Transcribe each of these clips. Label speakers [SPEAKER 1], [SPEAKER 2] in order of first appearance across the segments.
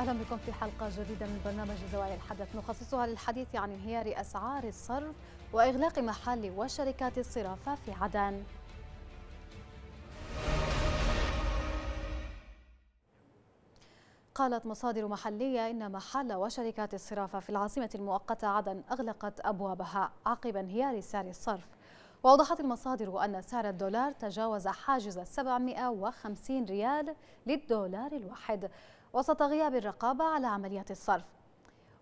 [SPEAKER 1] أهلا بكم في حلقة جديدة من برنامج زوايا الحدث نخصصها للحديث عن انهيار أسعار الصرف وإغلاق محال وشركات الصرافه في عدن. قالت مصادر محلية إن محل وشركات الصرافه في العاصمة المؤقتة عدن أغلقت أبوابها عقب انهيار سعر الصرف. وأوضحت المصادر أن سعر الدولار تجاوز حاجز 750 ريال للدولار الواحد وسط غياب الرقابة على عمليات الصرف.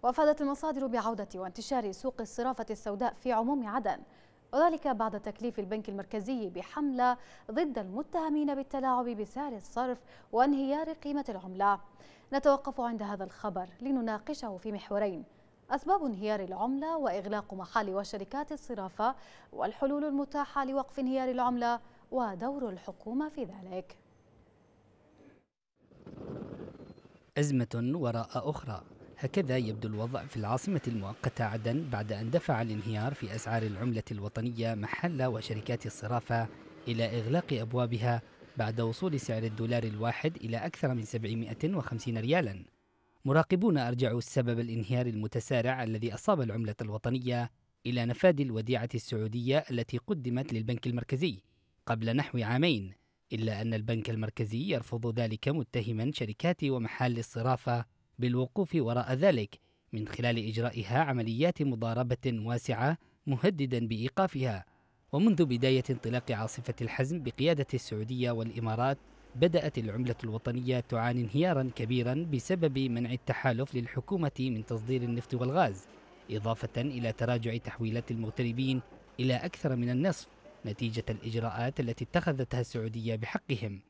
[SPEAKER 1] وأفادت المصادر بعودة وانتشار سوق الصرافة السوداء في عموم عدن وذلك بعد تكليف البنك المركزي بحملة ضد المتهمين بالتلاعب بسعر الصرف وانهيار قيمة العملة. نتوقف عند هذا الخبر لنناقشه في محورين أسباب انهيار العملة وإغلاق محال وشركات الصرافة والحلول المتاحة لوقف انهيار العملة ودور الحكومة في ذلك.
[SPEAKER 2] أزمة وراء أخرى. هكذا يبدو الوضع في العاصمة المؤقتة عدن بعد أن دفع الانهيار في أسعار العملة الوطنية محل وشركات الصرافة إلى إغلاق أبوابها بعد وصول سعر الدولار الواحد إلى أكثر من 750 ريالاً. مراقبون أرجعوا السبب الانهيار المتسارع الذي أصاب العملة الوطنية إلى نفاذ الوديعة السعودية التي قدمت للبنك المركزي قبل نحو عامين. إلا أن البنك المركزي يرفض ذلك متهما شركات ومحال الصرافة بالوقوف وراء ذلك من خلال إجرائها عمليات مضاربة واسعة مهددا بإيقافها. ومنذ بداية انطلاق عاصفة الحزم بقيادة السعودية والإمارات بدأت العملة الوطنية تعاني انهيارا كبيرا بسبب منع التحالف للحكومة من تصدير النفط والغاز إضافة إلى تراجع تحويلات المغتربين إلى أكثر من النصف. نتيجة الإجراءات التي اتخذتها السعودية بحقهم.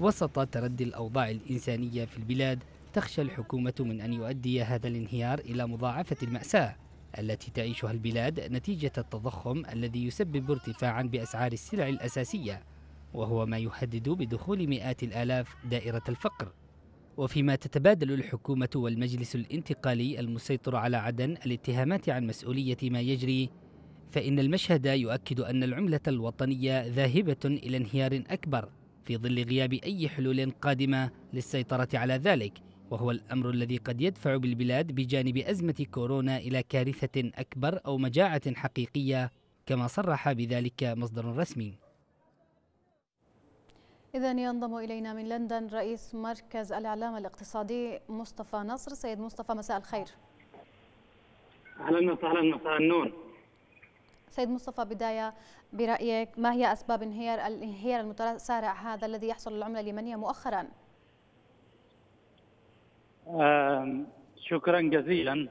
[SPEAKER 2] وسط تردي الأوضاع الإنسانية في البلاد تخشى الحكومة من أن يؤدي هذا الانهيار إلى مضاعفة المأساة التي تعيشها البلاد نتيجة التضخم الذي يسبب ارتفاعا بأسعار السلع الأساسية وهو ما يهدد بدخول مئات الآلاف دائرة الفقر. وفيما تتبادل الحكومة والمجلس الانتقالي المسيطر على عدن الاتهامات عن مسؤولية ما يجري فإن المشهد يؤكد أن العملة الوطنية ذاهبة إلى انهيار أكبر في ظل غياب أي حلول قادمة للسيطرة على ذلك وهو الأمر الذي قد يدفع بالبلاد بجانب أزمة كورونا إلى كارثة أكبر أو مجاعة حقيقية كما صرح بذلك مصدر رسمي.
[SPEAKER 1] إذا ينضم إلينا من لندن رئيس مركز الإعلام الاقتصادي مصطفى نصر. سيد مصطفى مساء الخير.
[SPEAKER 3] أهلا وسهلا مساء النور.
[SPEAKER 1] سيد مصطفى بداية برأيك ما هي أسباب انهيار الانهيار المتسارع هذا الذي يحصل للعملة اليمنية مؤخرا؟
[SPEAKER 3] شكرا جزيلا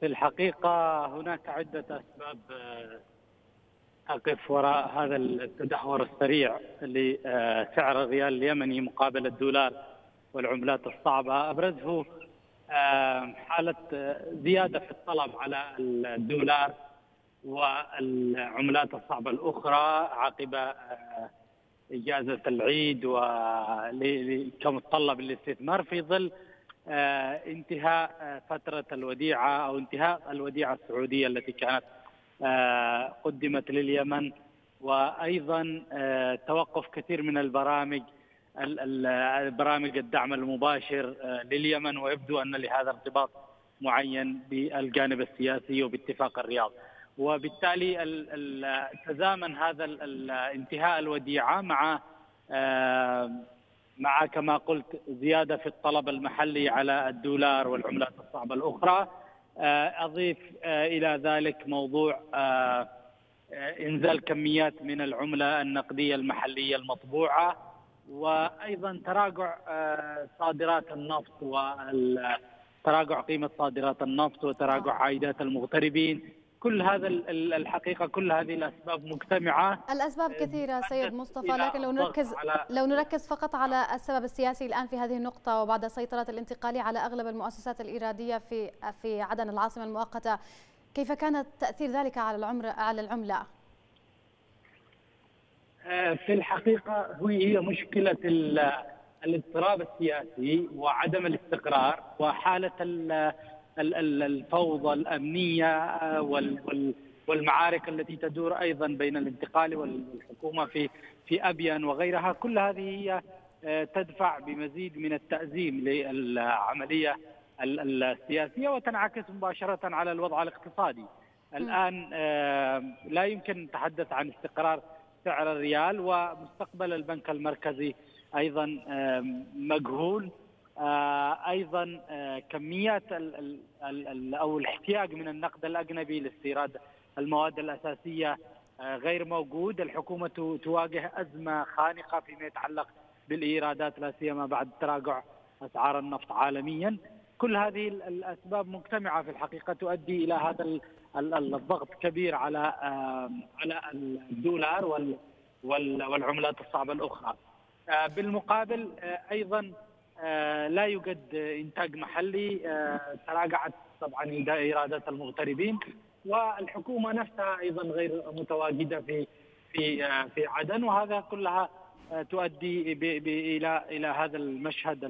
[SPEAKER 3] في الحقيقة هناك عدة أسباب أقف وراء هذا التدهور السريع لسعر الريال اليمني مقابل الدولار والعملات الصعبة أبرزه حالة زيادة في الطلب على الدولار والعملات الصعبة الأخرى عقب إجازة العيد وكمتطلب للاستثمار في ظل انتهاء فترة الوديعة أو انتهاء الوديعة السعودية التي كانت آه، قدمت لليمن. وأيضا آه، توقف كثير من البرامج برامج الدعم المباشر آه، لليمن. ويبدو أن لهذا ارتباط معين بالجانب السياسي وباتفاق الرياض. وبالتالي تزامن هذا انتهاء الوديعة مع مع كما قلت زيادة في الطلب المحلي على الدولار والعملات الصعبة الأخرى. آه، أضيف آه، إلى ذلك موضوع آه، إنزال كميات من العملة النقدية المحلية المطبوعة وأيضا تراجع صادرات النفط وتراجع قيمة صادرات النفط وتراجع عائدات المغتربين. كل هذا الحقيقة كل هذه الأسباب مجتمعة
[SPEAKER 1] الأسباب كثيرة سيد مصطفى لكن لو نركز لو نركز فقط على السبب السياسي الآن في هذه النقطة وبعد سيطرة الانتقالي على أغلب المؤسسات الاراديه في في عدن العاصمة المؤقتة كيف كان تأثير ذلك على العمر على العملة؟
[SPEAKER 3] آه، في الحقيقة هي مشكلة الاضطراب السياسي وعدم الاستقرار وحالة الفوضى الأمنية آه، والمعارك التي تدور أيضا بين الانتقال والحكومة في في ابين وغيرها. كل هذه هي تدفع بمزيد من التأزيم للعملية السياسية وتنعكس مباشرة على الوضع الاقتصادي. الآن لا يمكن نتحدث عن استقرار سعر الريال ومستقبل البنك المركزي أيضا مجهول. أيضا كميات أو الاحتياج من النقد الأجنبي لاستيراد المواد الأساسية غير موجود، الحكومة تواجه أزمة خانقة فيما يتعلق بالإيرادات لا سيما بعد تراجع أسعار النفط عالميا. كل هذه الأسباب مجتمعة في الحقيقة تؤدي إلى هذا الضغط كبير على على الدولار والعملات الصعبة الأخرى. بالمقابل أيضا لا يوجد إنتاج محلي تراجعت طبعا إيرادات المغتربين والحكومة نفسها أيضا غير متواجدة في في في عدن وهذا كلها تؤدي إلى إلى هذا المشهد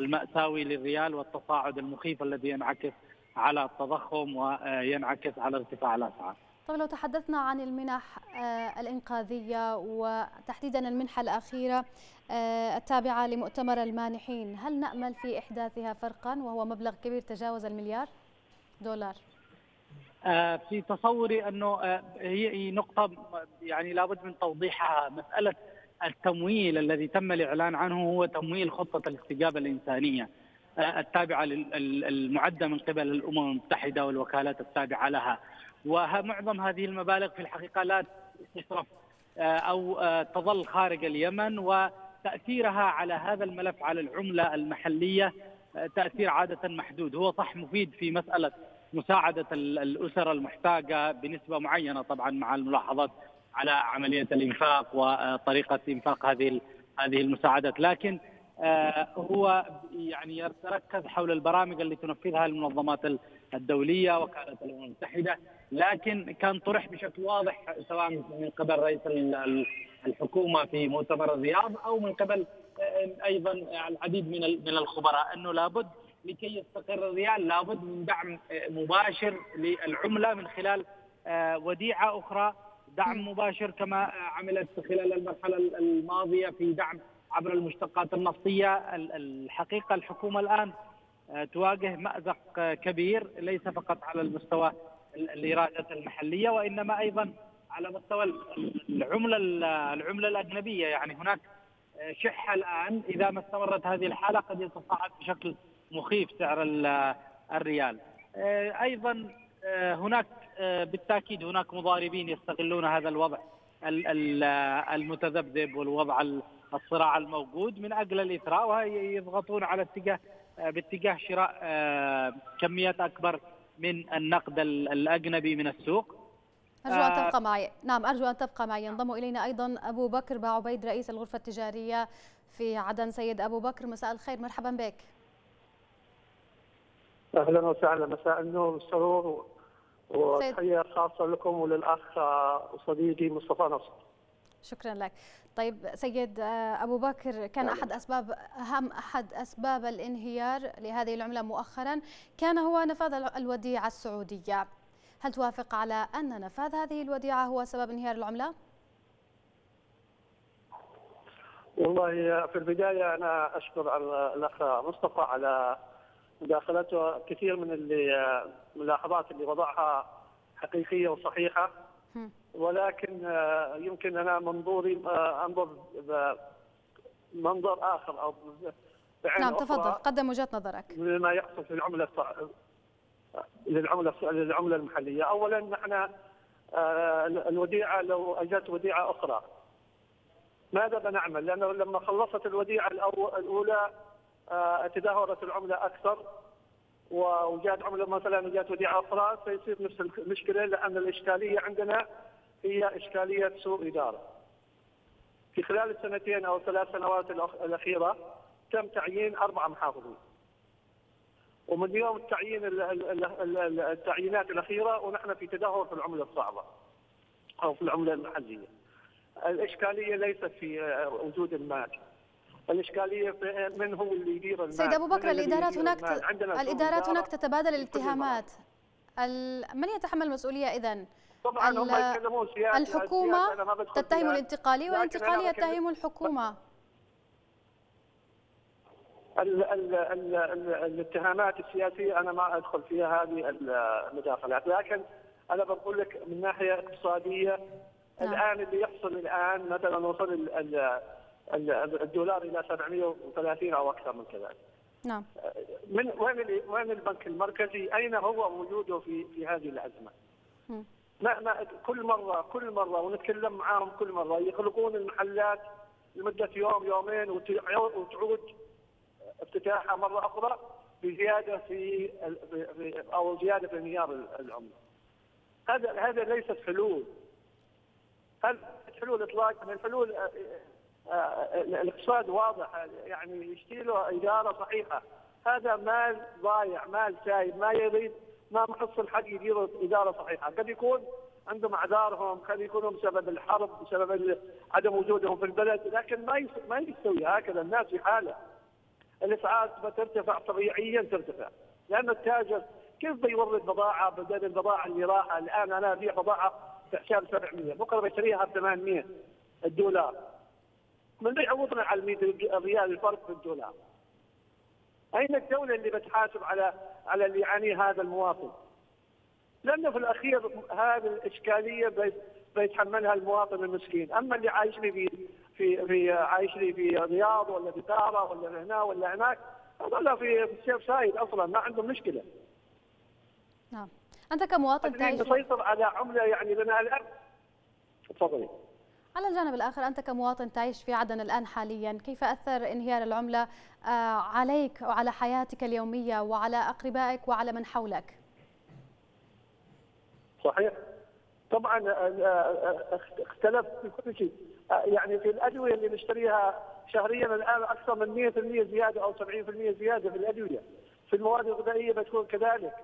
[SPEAKER 3] المأساوي للريال والتصاعد المخيف الذي ينعكس على التضخم وينعكس على ارتفاع الأسعار.
[SPEAKER 1] طيب لو تحدثنا عن المنح الإنقاذية وتحديدا المنحة الأخيرة التابعة لمؤتمر المانحين هل نأمل في إحداثها فرقا وهو مبلغ كبير تجاوز المليار دولار؟
[SPEAKER 3] في تصوري أنه هي نقطة يعني لابد من توضيحها. مسألة التمويل الذي تم الإعلان عنه هو تمويل خطة الاستجابة الإنسانية. التابعة المعدة من قبل الأمم المتحدة والوكالات التابعة لها. ومعظم هذه المبالغ في الحقيقة لا تصرف أو تظل خارج اليمن وتأثيرها على هذا الملف على العملة المحلية تأثير عادة محدود. هو صح مفيد في مسألة مساعدة الأسر المحتاجة بنسبة معينة طبعا مع الملاحظات على عملية الإنفاق وطريقة إنفاق هذه هذه المساعدات. لكن هو يعني يتركز حول البرامج اللي تنفذها المنظمات الدولية وكاله الامم المتحدة لكن كان طرح بشكل واضح سواء من قبل رئيس الحكومة في مؤتمر الرياض أو من قبل أيضا العديد من من الخبراء أنه لابد لكي يستقر الريال لابد من دعم مباشر للعملة من خلال وديعة أخرى دعم مباشر كما عملت خلال المرحلة الماضية في دعم عبر المشتقات النفطية الحقيقة الحكومة الآن. تواجه مأزق كبير ليس فقط على المستوى الإيرادات المحلية وإنما أيضا على مستوى العملة العملة الأجنبية. يعني هناك شحة الآن إذا ما استمرت هذه الحالة قد يتصاعد بشكل مخيف سعر الريال. أيضا هناك بالتأكيد هناك مضاربين يستغلون هذا الوضع المتذبذب والوضع الصراع الموجود من أجل الإثراء ويضغطون على اتجاه باتجاه شراء كميات أكبر من النقد الأجنبي من السوق.
[SPEAKER 1] أرجو أن تبقى معي. نعم أرجو أن تبقى معي. ينضم إلينا أيضا أبو بكر بعبيد رئيس الغرفة التجارية في عدن. سيد أبو بكر مساء الخير. مرحبا بك.
[SPEAKER 4] أهلا وسهلا. مساء النور والسرور وتحية خاصة لكم وللأخ وصديقي مصطفى نصر.
[SPEAKER 1] شكرا لك. طيب سيد أبو بكر كان أحد أسباب أهم أحد أسباب الانهيار لهذه العملة مؤخرا كان هو نفاذ الوديعة السعودية. هل توافق على أن نفاذ هذه الوديعة هو سبب انهيار العملة؟
[SPEAKER 4] والله في البداية أنا أشكر الأخ مصطفى على مداخلته كثير من الملاحظات اللي وضعها حقيقية وصحيحة. ولكن يمكن أنا منظوري أنظر بمنظر آخر
[SPEAKER 1] أو نعم تفضل قدم وجهة نظرك
[SPEAKER 4] لما يحصل في العمله للعملة للعملة المحلية، اولا نحن الوديعة لو اجت وديعة أخرى ماذا بنعمل؟ لأنه لما خلصت الوديعة الأولى تدهورت العملة أكثر وجاءت عملة مثلا جاءت وديعة أخرى سيصير نفس المشكلة لأن الإشكالية عندنا هي إشكالية سوء إدارة. في خلال السنتين أو الثلاث سنوات الأخيرة تم تعيين أربعة محافظين. ومن يوم التعيين التعيينات الأخيرة ونحن في تدهور في العملة الصعبة أو في العملة المحلية. الإشكالية ليست في وجود المال. الإشكالية في من هو اللي يدير المال
[SPEAKER 1] سيد أبو بكر الإدارات هناك الإدارات هناك تتبادل الاتهامات من يتحمل المسؤولية اذا؟
[SPEAKER 4] طبعا هم يتكلمون سياسه
[SPEAKER 1] الحكومة تتهم الانتقالي والانتقالي يتهم الحكومة.
[SPEAKER 4] ال ال ال ال الاتهامات السياسية أنا ما أدخل فيها هذه المداخلات. لكن أنا بقول لك من ناحية اقتصادية نعم. الآن اللي يحصل الآن مثلا وصل الدولار إلى 730 أو أكثر من كذا.
[SPEAKER 1] نعم.
[SPEAKER 4] من وين وين البنك المركزي؟ أين هو وجوده في في هذه الأزمة؟ ما كل مرة كل مرة ونتكلم معاهم كل مرة يغلقون المحلات لمدة يوم يومين وتعود افتتاحها مرة أخرى بزيادة في أو زيادة في انهيار العملة. هذا هذا ليست حلول. هل حلول اطلاقا الحلول آه، آه، الاقتصاد واضح يعني يشتي له إدارة صحيحة هذا مال ضايع مال سايب ما يريد ما محصل حد يدير إدارة صحيحة. قد يكون عندهم أعذارهم قد يكونوا بسبب الحرب بسبب عدم وجودهم في البلد لكن ما ما يستوي. هكذا الناس في حالة الاسعار ترتفع طبيعيا ترتفع. لأن التاجر كيف بيورد بضاعة بدل البضاعة اللي راحة؟ الآن أنا أبيع بضاعة بحساب 700 بكرة بشتريها ب 800 الدولار. من بيعوضنا على 100 ريال الفرق في الدولار. أين الدولة اللي بتحاسب على على اللي يعانيه هذا المواطن؟ لأنه في الأخير هذه الإشكالية بيتحملها المواطن المسكين، أما اللي عايش لي في في في عايش لي في الرياض ولا في تارة ولا هنا ولا هناك هذول في السيف سايد أصلا ما عندهم مشكلة.
[SPEAKER 1] نعم. أنت كمواطن تعيش
[SPEAKER 4] نسيطر على عملة يعني لنا الآن تفضلي.
[SPEAKER 1] على الجانب الآخر أنت كمواطن تعيش في عدن الآن حاليا كيف أثر انهيار العملة آه، عليك وعلى حياتك اليومية وعلى أقربائك وعلى من حولك؟
[SPEAKER 4] صحيح. طبعا آه، آه، اختلف في كل شيء. يعني في الأدوية اللي نشتريها شهريا الآن أكثر من 100% زيادة أو 70% زيادة في الأدوية. في المواد الغذائية بتكون كذلك.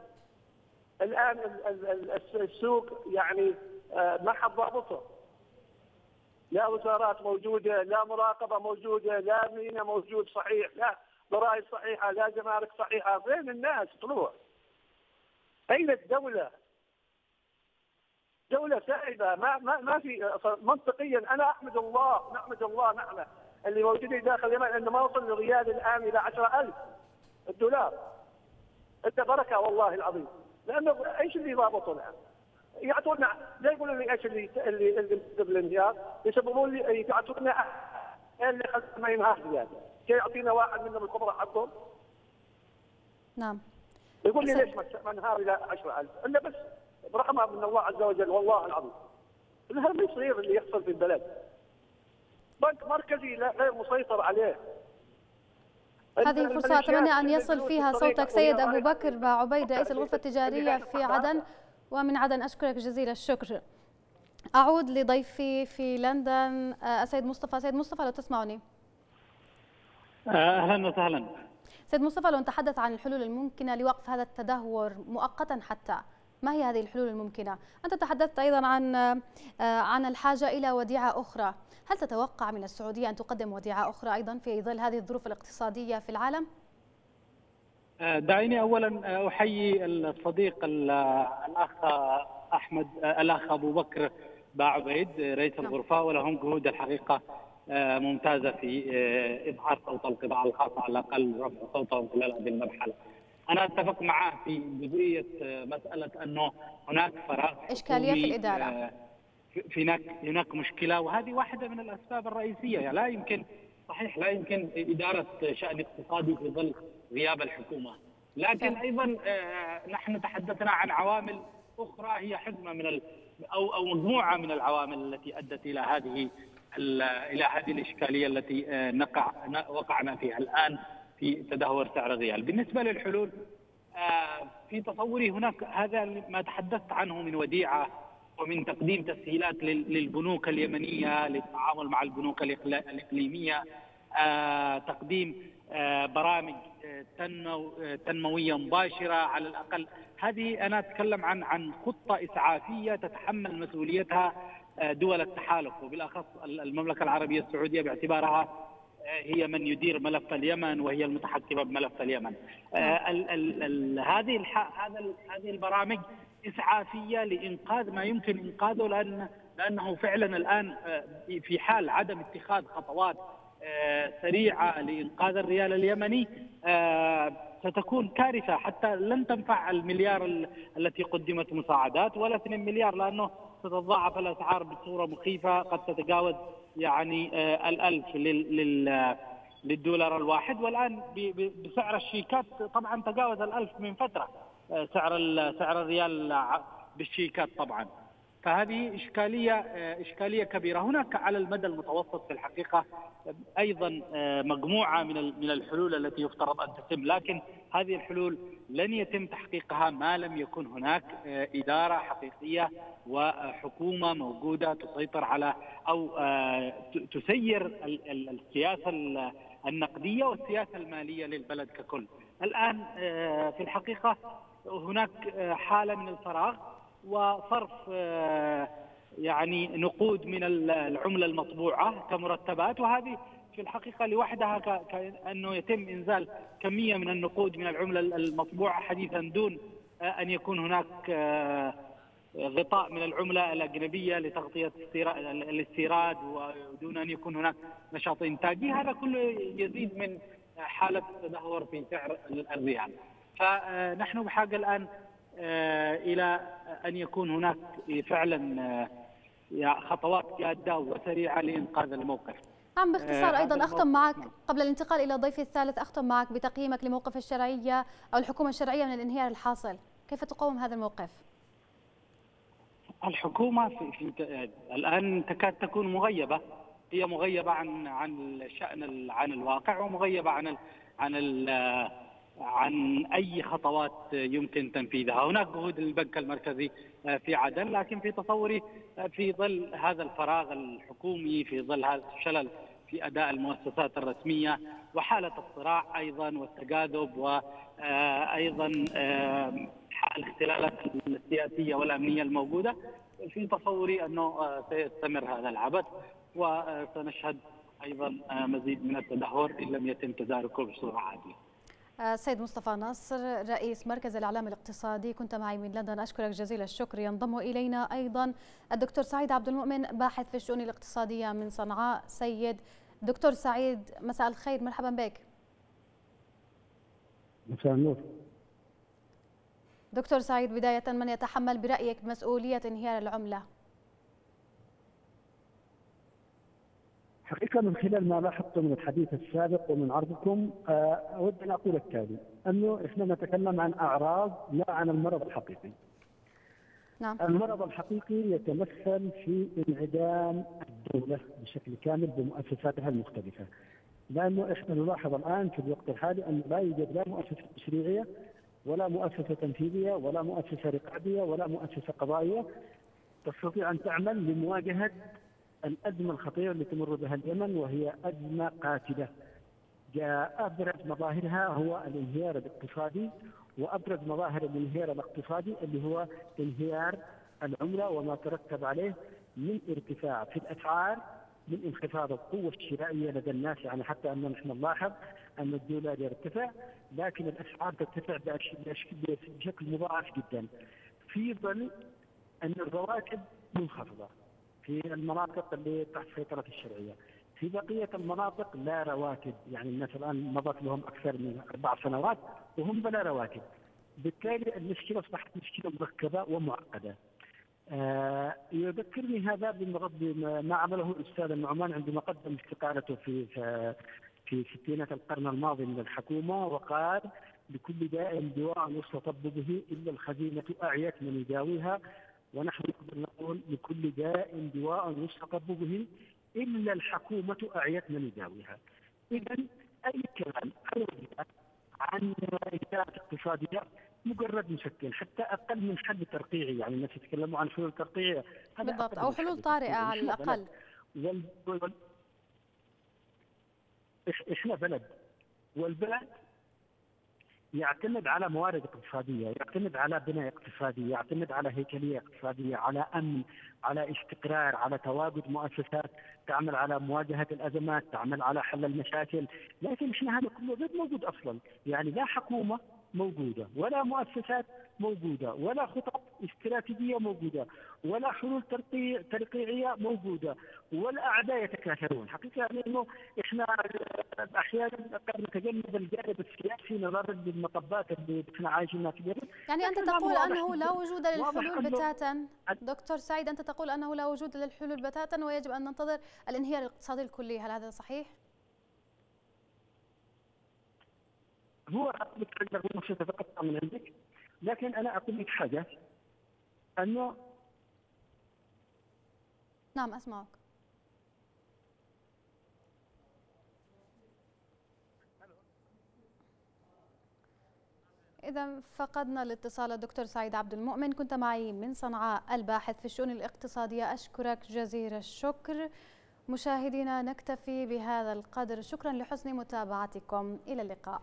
[SPEAKER 4] الآن السوق يعني ما حد ضابطه. لا وزارات موجودة، لا مراقبة موجودة، لا مينا موجود صحيح، لا ضرائب صحيحة، لا جمارك صحيحة، فين الناس طلوع؟ أين الدولة؟ دولة سائبة ما ما ما في منطقيا أنا أحمد الله نحمد الله نعمة اللي موجودين داخل اليمن انه ما وصل الريال الآن إلى 10000 الدولار. أنت بركة والله العظيم لأنه إيش اللي ضابطه الآن؟ يعطونا لا يقولوا لي إيش اللي اللي اللي بالانهيار يسببون لي يعطونا اللي ما ينهار زيادة. يعطينا واحد منهم الخبراء حقهم.
[SPEAKER 1] نعم.
[SPEAKER 4] يقول لي ليش ما انهار إلى 10000 إلا بس برحمة من الله عز وجل والله العظيم. هذا ما يصير اللي يحصل في البلد. بنك مركزي غير مسيطر عليه.
[SPEAKER 1] هذه فرصة أتمنى أن يصل فيها صوتك سيد أبو بكر عبيد رئيس الغرفة التجارية في عدن. ومن عدن أشكرك جزيل الشكر. أعود لضيفي في لندن آه، السيد مصطفى. سيد مصطفى لو تسمعني.
[SPEAKER 3] أهلا وسهلا.
[SPEAKER 1] سيد مصطفى لو نتحدث عن الحلول الممكنة لوقف هذا التدهور مؤقتا حتى ما هي هذه الحلول الممكنة؟ أنت تحدثت أيضا عن آه، عن الحاجة إلى وديعة أخرى. هل تتوقع من السعودية أن تقدم وديعة أخرى أيضا في ظل هذه الظروف الاقتصادية في العالم؟
[SPEAKER 3] آه، دعيني اولا آه، أحيي الصديق الأخ أحمد آه، الأخ أبو بكر باعبيد رئيس نعم. الغرفة ولهم جهود الحقيقة ممتازة في إظهار صوت القطاع الخاص على الأقل رفع صوتهم خلال هذه المرحلة. أنا أتفق معه في جزئية مسألة أنه هناك فراغ
[SPEAKER 1] إشكالية في الإدارة
[SPEAKER 3] في هناك هناك مشكلة وهذه واحدة من الأسباب الرئيسية يعني لا يمكن صحيح لا يمكن إدارة شأن اقتصادي في ظل غياب الحكومة. لكن أيضا آه، نحن تحدثنا عن عوامل أخرى هي حزمة من أو أو مجموعه من العوامل التي أدت إلى هذه إلى هذه الإشكالية التي آه، نقع وقعنا فيها الآن في تدهور سعر الريال. بالنسبة للحلول آه، في تصوري هناك هذا ما تحدثت عنه من وديعة ومن تقديم تسهيلات للبنوك اليمنية للتعامل مع البنوك الإقليمية تقديم برامج تنموية مباشرة على الأقل هذه أنا أتكلم عن عن خطة إسعافية تتحمل مسؤوليتها آه، دول التحالف وبالأخص المملكة العربية السعودية باعتبارها آه، هي من يدير ملف اليمن وهي المتحكمة بملف اليمن. آه، ال ال ال هذه هذا هذه البرامج إسعافية لإنقاذ ما يمكن إنقاذه لأن لأنه فعلا الآن في حال عدم اتخاذ خطوات سريعة لإنقاذ الريال اليمني. ستكون كارثة حتى لن تنفع المليار التي قدمت مساعدات ولا 2 مليار لأنه ستتضاعف الأسعار بصورة مخيفة. قد تتجاوز يعني الألف لل للدولار الواحد. والآن بسعر الشيكات طبعا تجاوز الألف من فترة سعر سعر الريال بالشيكات طبعا. فهذه إشكالية إشكالية كبيرة. هناك على المدى المتوسط في الحقيقة أيضا مجموعة من من الحلول التي يفترض أن تتم. لكن هذه الحلول لن يتم تحقيقها ما لم يكن هناك إدارة حقيقية وحكومة موجودة تسيطر على أو تسير السياسة النقدية والسياسة المالية للبلد ككل. الآن في الحقيقة هناك حالة من الفراغ. وصرف يعني نقود من العملة المطبوعة كمرتبات. وهذه في الحقيقة لوحدها كأنه يتم إنزال كمية من النقود من العملة المطبوعة حديثا دون أن يكون هناك غطاء من العملة الأجنبية لتغطية الاستيراد ودون أن يكون هناك نشاط إنتاجي. هذا كله يزيد من حالة تدهور في سعر الريال فنحن بحاجة الآن إلى أن يكون هناك فعلا خطوات جادة وسريعة لإنقاذ الموقف.
[SPEAKER 1] نعم باختصار أيضا أختم معك قبل الانتقال إلى ضيفي الثالث أختم معك بتقييمك لموقف الشرعية أو الحكومة الشرعية من الانهيار الحاصل، كيف تقوم هذا الموقف؟
[SPEAKER 3] الحكومة في, في الآن تكاد تكون مغيبة هي مغيبة عن عن الشأن عن الواقع ومغيبة عن عن ال عن أي خطوات يمكن تنفيذها، هناك جهود للبنك المركزي في عدن لكن في تصوري في ظل هذا الفراغ الحكومي في ظل هذا الشلل في أداء المؤسسات الرسمية وحالة الصراع أيضا والتجاذب وأيضا الاختلالات السياسية والأمنية الموجودة في تصوري أنه سيستمر هذا العبث وسنشهد أيضا مزيد من التدهور إن لم يتم تداركه بصورة عادله.
[SPEAKER 1] سيد مصطفى ناصر رئيس مركز الإعلام الاقتصادي كنت معي من لندن. أشكرك جزيل الشكر. ينضم إلينا أيضا الدكتور سعيد عبد المؤمن باحث في الشؤون الاقتصادية من صنعاء. سيد دكتور سعيد مساء الخير. مرحبا بك.
[SPEAKER 5] مساء النور.
[SPEAKER 1] دكتور سعيد بداية من يتحمل برأيك مسؤولية انهيار العملة؟
[SPEAKER 5] حقيقة من خلال ما لاحظته من الحديث السابق ومن عرضكم أود أن أقول التالي أنه إحنا نتكلم عن أعراض لا عن المرض الحقيقي
[SPEAKER 1] نعم.
[SPEAKER 5] المرض الحقيقي يتمثل في انعدام الدولة بشكل كامل بمؤسساتها المختلفة لأنه إحنا نلاحظ الآن في الوقت الحالي أنه لا يوجد لا مؤسسة تشريعية ولا مؤسسة تنفيذية ولا مؤسسة رقابية ولا مؤسسة قضائية تستطيع أن تعمل لمواجهة الأزمة الخطيرة اللي تمر بها اليمن وهي أزمة قاتلة. أبرز مظاهرها هو الانهيار الاقتصادي وأبرز مظاهر الانهيار الاقتصادي اللي هو انهيار العملة وما ترتب عليه من ارتفاع في الأسعار من انخفاض القوة الشرائية لدى الناس يعني حتى أن نحن نلاحظ أن الدولار يرتفع لكن الأسعار ترتفع بشكل مضاعف جدا. في ظل أن الرواتب منخفضة. في المناطق اللي تحت سيطرة الشرعية. في بقية المناطق لا رواتب. يعني الناس الآن مضت لهم أكثر من أربع سنوات وهم بلا رواتب. بالتالي المشكلة أصبحت مشكلة مركبة ومعقدة. آه يذكرني هذا بما عمله الأستاذ النعمان عندما قدم استقالته في في ستينات القرن الماضي من الحكومة وقال لكل داء دواء يستطب به إلا الخزينة أعيت من يداويها ونحن نقدر نقول لكل داء دواء يستطب به إلا الحكومة أعيت من يداويها إذا أي كلام عن عن إنشاءات اقتصادية مجرد مسكن حتى أقل من حل ترقيعي يعني الناس يتكلموا عن حلول ترقيعية.
[SPEAKER 1] بالضبط أو حلول طارئة على الأقل.
[SPEAKER 5] وال... وال... إحنا بلد. والبلد يعتمد على موارد اقتصادية، يعتمد على بناء اقتصادي، يعتمد على هيكلية اقتصادية، على أمن، على استقرار، على تواجد مؤسسات تعمل على مواجهة الأزمات، تعمل على حل المشاكل، لكن إحنا هذا كله غير موجود أصلا، يعني لا حكومة موجودة ولا مؤسسات موجودة ولا خطط استراتيجية موجودة ولا حلول ترقيعية موجودة والأعداء يتكاثرون. حقيقة يعني انه إحنا أحيانا قد نتجنب الجانب السياسي نظرا للمطبات اللي إحنا عايشينها في
[SPEAKER 1] يعني أنت تقول أنه لا وجود للحلول بتاتا. دكتور سعيد أنت تقول أنه لا وجود للحلول بتاتا ويجب أن ننتظر الانهيار الاقتصادي الكلي. هل هذا صحيح؟
[SPEAKER 5] هو أقول لك فقط من عندك. لكن أنا أقول لك حاجة أنه
[SPEAKER 1] نعم أسمعك. إذا فقدنا الاتصال الدكتور سعيد عبد المؤمن. كنت معي من صنعاء الباحث في الشؤون الاقتصادية. أشكرك جزيل الشكر. مشاهدينا نكتفي بهذا القدر. شكرا لحسن متابعتكم. إلى اللقاء.